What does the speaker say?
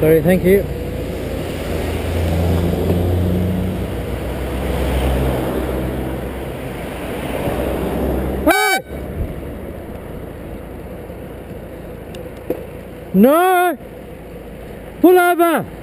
Sorry, thank you. Hey! No! Pull over!